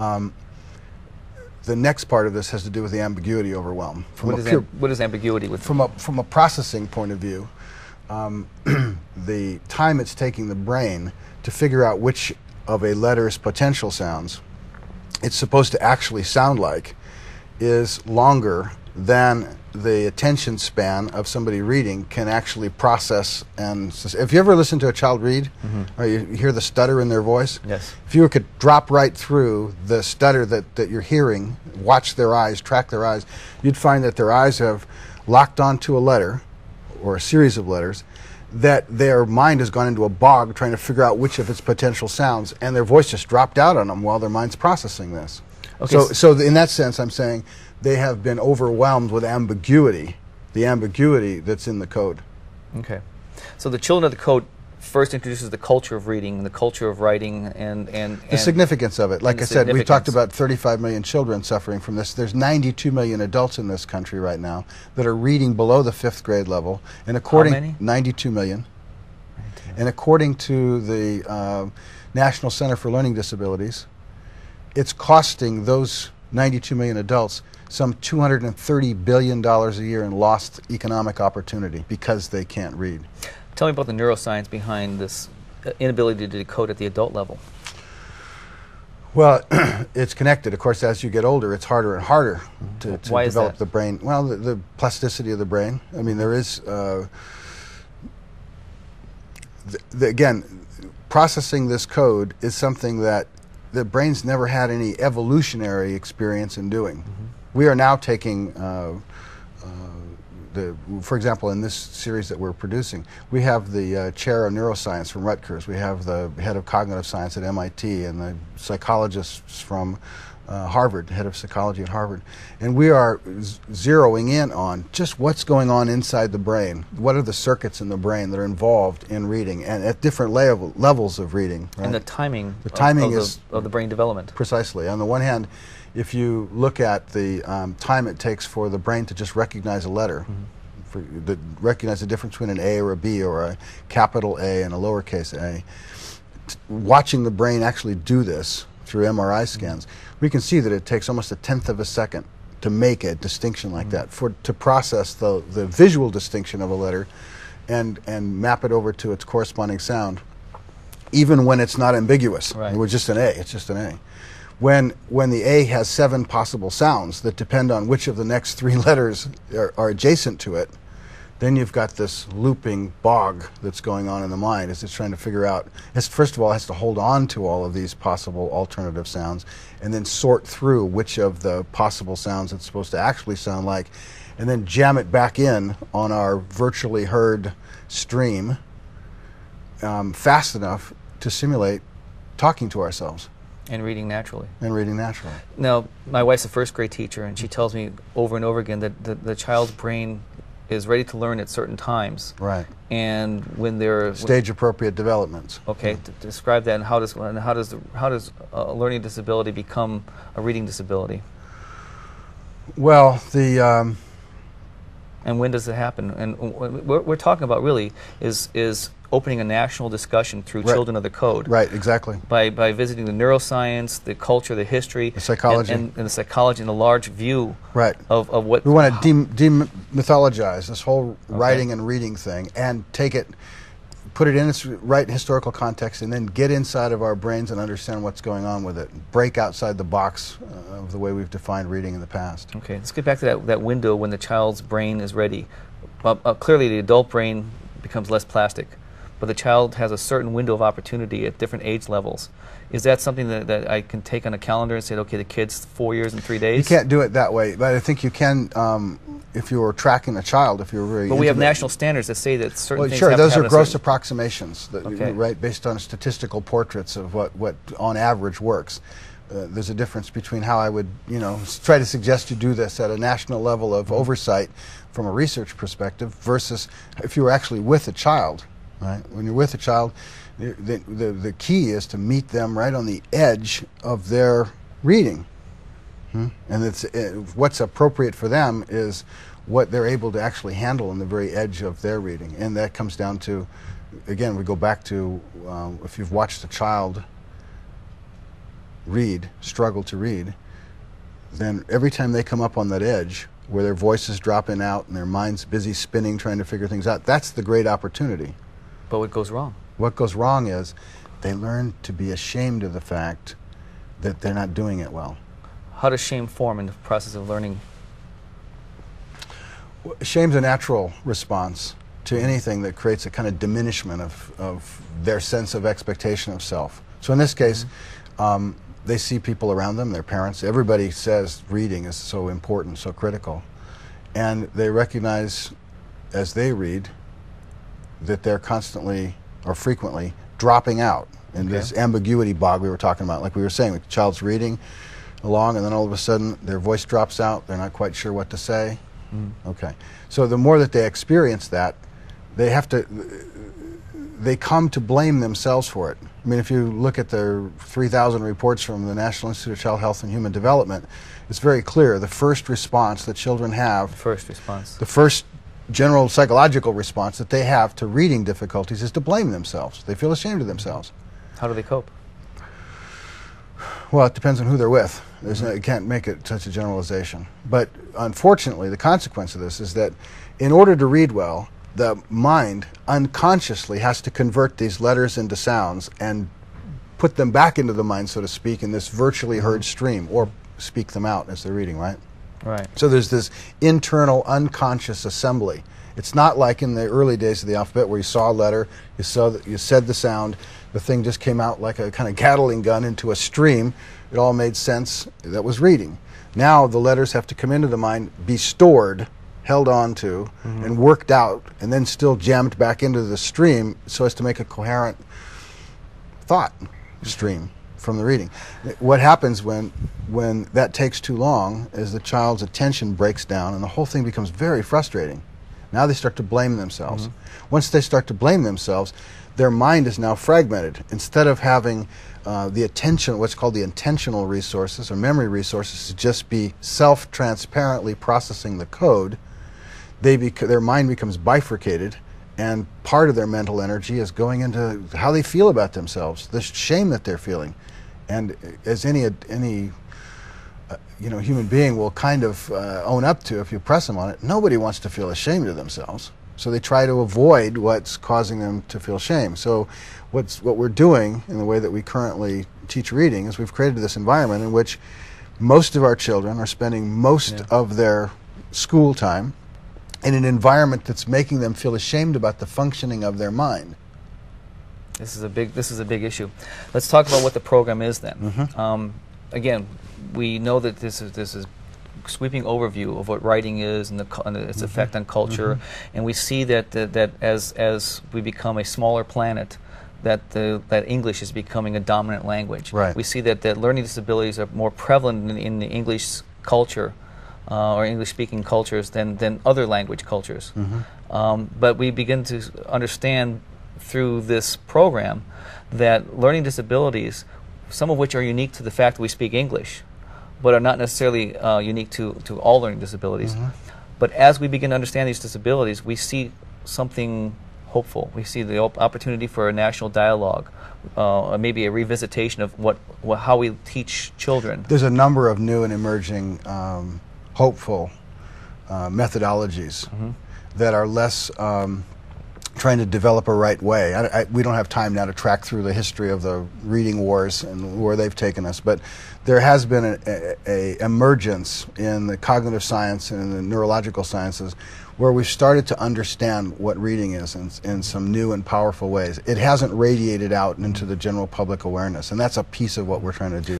Um, the next part of this has to do with the ambiguity overwhelm. From What is, pure- am- what is ambiguity with from a from a processing point of view, um, the time it's taking the brain to figure out which of a letter's potential sounds it's supposed to actually sound like is longer than the attention span of somebody reading can actually process and if you ever listen to a child read mm-hmm. or you hear the stutter in their voice Yes. if you could drop right through the stutter that, that you're hearing watch their eyes track their eyes you'd find that their eyes have locked onto a letter or a series of letters that their mind has gone into a bog trying to figure out which of its potential sounds and their voice just dropped out on them while their mind's processing this Okay, so, so in that sense i'm saying they have been overwhelmed with ambiguity the ambiguity that's in the code. Okay. So the children of the code first introduces the culture of reading, the culture of writing, and and, the significance of it. Like i said we talked about 35 million children suffering from this. There's 92 million adults in this country right now that are reading below the fifth grade level and according many? 92 million. And according to the uh, national center for learning disabilities it's costing those 92 million adults some 230 billion dollars a year in lost economic opportunity because they can't read Tell me about the neuroscience behind this uh, inability to decode at the adult level. Well, it's connected. Of course, as you get older, it's harder and harder to, to develop the brain. Well, the, the plasticity of the brain. I mean, there is, uh, th- the, again, processing this code is something that the brain's never had any evolutionary experience in doing. Mm-hmm. We are now taking. Uh, uh, the, for example, in this series that we're producing, we have the uh, chair of neuroscience from Rutgers, we have the head of cognitive science at MIT, and the psychologists from uh, Harvard, head of psychology at Harvard. And we are z- zeroing in on just what's going on inside the brain. What are the circuits in the brain that are involved in reading and at different level, levels of reading. Right? And the timing, The of- timing of, is- the, of the brain development. Precisely. On the one hand, if you look at the um, time it takes for the brain to just recognize a letter, mm-hmm. for the, recognize the difference between an A or a B or a capital A and a lowercase a, t- watching the brain actually do this through MRI mm-hmm. scans, we can see that it takes almost a tenth of a second to make a distinction like mm-hmm. that, for to process the, the visual distinction of a letter and, and map it over to its corresponding sound even when it's not ambiguous. Right. It was just an A. It's just an A. When when the A has seven possible sounds that depend on which of the next three letters are, are adjacent to it, then you've got this looping bog that's going on in the mind as it's trying to figure out. It's, first of all, it has to hold on to all of these possible alternative sounds, and then sort through which of the possible sounds it's supposed to actually sound like, and then jam it back in on our virtually heard stream um, fast enough to simulate talking to ourselves and reading naturally. and reading naturally. Now, my wife's a first grade teacher, and she tells me over and over again that the, the child's brain is ready to learn at certain times. Right. And when they're Stage appropriate developments. Okay, to describe that, and how does and how does the, how does a learning disability become a reading disability, Well, the um, and when does it happen? And what we're, talking about really is is opening a national discussion through Right. Children of the Code. right, exactly. By, by visiting the neuroscience, the culture, the history, The psychology. and, and, and the psychology, and the large view Right. of, of what We want to dem- demythologize this whole writing and reading thing and take it, put it in its right historical context, and then get inside of our brains and understand what's going on with it. Break outside the box uh, of the way we've defined reading in the past. Okay, let's get back to that, that window when the child's brain is ready. Uh, uh, clearly, the adult brain becomes less plastic, but the child has a certain window of opportunity at different age levels. Is that something that, that I can take on a calendar and say, okay, the kid's four years and three days? You can't do it that way, but I think you can um, if you're tracking a child. If you're very But we have national standards that say that certain Well, things sure, have to those are gross approximations, that, Okay. right, based on statistical portraits of what, what on average works. Uh, there's a difference between how I would, you know, try to suggest you do this at a national level of oversight from a research perspective versus if you were actually with a child, right? When you're with a child, the, the, the, key is to meet them right on the edge of their reading. Hmm? And it's, uh, what's appropriate for them is what they're able to actually handle on the very edge of their reading. And that comes down to, again, we go back to um, if you've watched a child read, struggle to read, then every time they come up on that edge where their voice is dropping out and their mind's busy spinning trying to figure things out, that's the great opportunity. But what goes wrong? What goes wrong is they learn to be ashamed of the fact that they're not doing it well. How does shame form in the process of learning? Shame's a natural response to anything that creates a kind of diminishment of, of their sense of expectation of self. So in this case, mm-hmm. um, they see people around them, their parents. Everybody says reading is so important, so critical. And they recognize as they read that they're constantly or frequently dropping out in okay. this ambiguity bog we were talking about. Like we were saying, the child's reading along, and then all of a sudden their voice drops out. They're not quite sure what to say. Mm. Okay. So the more that they experience that, they have to, they come to blame themselves for it. I mean, if you look at the 3,000 reports from the National Institute of Child Health and Human Development, it's very clear the first response that children have. First response. The first general psychological response that they have to reading difficulties is to blame themselves. They feel ashamed of themselves. How do they cope? Well, it depends on who they're with. There's no, you can't make it such a generalization. But unfortunately, the consequence of this is that in order to read well, the mind unconsciously has to convert these letters into sounds and put them back into the mind, so to speak, in this virtually heard stream, or speak them out as they're reading, right? Right. So there's this internal unconscious assembly. It's not like in the early days of the alphabet where you saw a letter, you saw that you said the sound, the thing just came out like a kind of Gatling gun into a stream. It all made sense. That was reading. Now the letters have to come into the mind, be stored, held on to, mm-hmm. and worked out, and then still jammed back into the stream so as to make a coherent thought stream from the reading. What happens when when that takes too long is the child's attention breaks down and the whole thing becomes very frustrating. Now they start to blame themselves. Mm-hmm. Once they start to blame themselves, their mind is now fragmented. Instead of having uh, the attention, what's called the intentional resources or memory resources, to just be self transparently processing the code, they bec- their mind becomes bifurcated, and part of their mental energy is going into how they feel about themselves, the shame that they're feeling. And as any, any uh, you know, human being will kind of uh, own up to if you press them on it, nobody wants to feel ashamed of themselves. So they try to avoid what's causing them to feel shame. So what's, what we're doing in the way that we currently teach reading is we've created this environment in which most of our children are spending most yeah. of their school time in an environment that's making them feel ashamed about the functioning of their mind. This is a big. This is a big issue. Let's talk about what the program is then. Mm-hmm. Um, again, we know that this is this is sweeping overview of what writing is and, the, and its mm-hmm. effect on culture. Mm-hmm. And we see that, that, that as, as we become a smaller planet, that, the, that English is becoming a dominant language. Right. We see that, that learning disabilities are more prevalent in, in the English culture uh, or English speaking cultures than, than other language cultures. Mm-hmm. Um, but we begin to understand through this program that learning disabilities, some of which are unique to the fact that we speak English, but are not necessarily uh, unique to, to all learning disabilities. Mm-hmm. But as we begin to understand these disabilities, we see something hopeful. We see the op- opportunity for a national dialogue, uh, maybe a revisitation of what, what, how we teach children. There's a number of new and emerging um, hopeful uh, methodologies mm-hmm. that are less um, trying to develop a right way. I, I, we don't have time now to track through the history of the reading wars and where they've taken us, but there has been a, a, a emergence in the cognitive science and the neurological sciences where we've started to understand what reading is in, in some new and powerful ways. It hasn't radiated out into the general public awareness, and that's a piece of what we're trying to do.